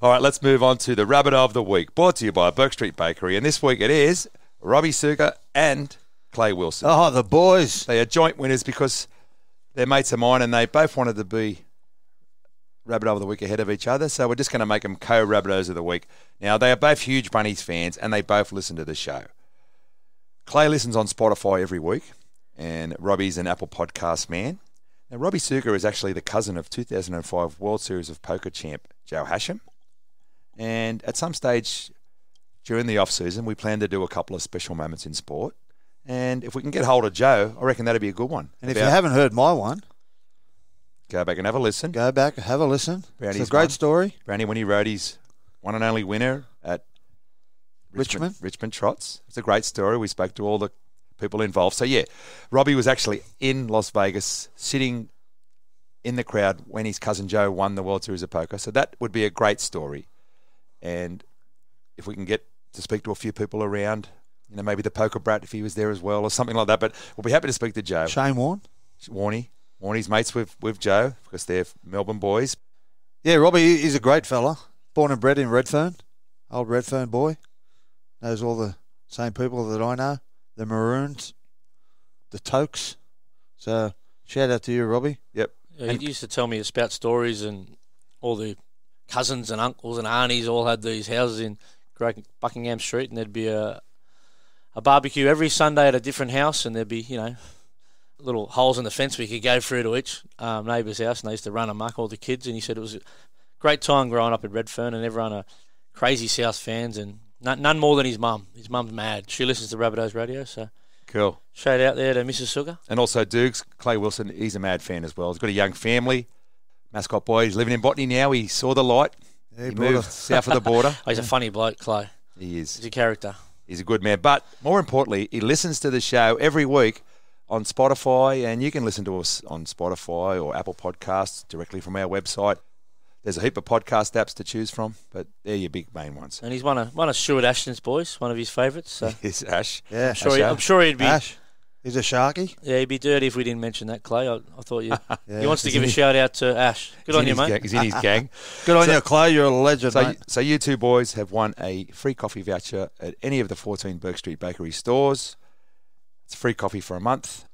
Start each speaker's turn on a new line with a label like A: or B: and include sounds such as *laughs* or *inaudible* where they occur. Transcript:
A: All right, let's move on to the rabbit of the week, brought to you by Bourke Street Bakery. And this week it is Robbie Sukkar and Clay Wilson.
B: Oh, the boys.
A: They are joint winners because they're mates of mine and they both wanted to be Rabbit of the Week ahead of each other. So we're just going to make them co Rabbitohs of the Week. Now, they are both huge Bunnies fans and they both listen to the show. Clay listens on Spotify every week, and Robbie's an Apple Podcast man. Now, Robbie Sukkar is actually the cousin of 2005 World Series of Poker champ Joe Hachem. And at some stage during the off season, we plan to do a couple of special moments in sport. And if we can get hold of Joe, I reckon that'd be a good one.
B: And if
A: About-
B: you haven't heard my one,
A: go back and have a listen.
B: go back, and have a listen.
A: Brownie's
B: it's a great
A: one.
B: story.
A: Brownie when he rode his one and only winner at
B: Richmond.
A: Richmond Trots. It's a great story. We spoke to all the people involved. So yeah, Robbie was actually in Las Vegas, sitting in the crowd when his cousin Joe won the World Series of Poker. So that would be a great story. And if we can get to speak to a few people around, you know, maybe the poker brat if he was there as well, or something like that. But we'll be happy to speak to Joe.
B: Shane Warne.
A: Warney. Warney's mates with, with Joe because they're Melbourne boys.
B: Yeah, Robbie is a great fella. Born and bred in Redfern. Old Redfern boy. Knows all the same people that I know. The Maroons, the Tokes. So shout out to you, Robbie.
A: Yep.
C: Yeah, he used to tell me about stories and all the cousins and uncles and aunties all had these houses in Great Buckingham Street, and there'd be a a barbecue every Sunday at a different house, and there'd be you know little holes in the fence we could go through to each um, neighbour's house, and they used to run amok all the kids. And he said it was a great time growing up in Redfern, and everyone are crazy South fans, and none, none more than his mum. His mum's mad. She listens to Rabbitohs radio, so
A: Cool.
C: shout out there to Mrs. Sukkar.
A: And also Dukes, Clay Wilson, he's a mad fan as well. He's got a young family. Mascot boy, he's living in Botany now. He saw the light.
B: Yeah,
A: he
B: brought
A: moved
B: a-
A: south of the border. *laughs*
C: Oh, he's a funny bloke, Clay.
A: He is.
C: He's a character.
A: He's a good man. But more importantly, he listens to the show every week on Spotify, and you can listen to us on Spotify or Apple Podcasts directly from our website. There's a heap of podcast apps to choose from, but they're your big main ones.
C: And he's one of one of Stuart Ashton's boys, one of his favourites. So *laughs*
A: Here's Ash.
B: Yeah.
C: I'm sure, he, I'm sure he'd be
B: Ash. He's a sharky.
C: yeah he'd be dirty if we didn't mention that Clay. I, I thought you
B: Yeah. *laughs*
C: he wants to
B: He's
C: give a
B: in-
C: shout out to Ash. Good on you,
A: his
C: mate.
A: gang- He's in his *laughs* gang.
B: Good on
A: So-
B: you, Clay. You're a legend,
A: So,
B: mate.
A: so you two boys have won a free coffee voucher at any of the 14 Bourke Street Bakery stores. It's free coffee for a month.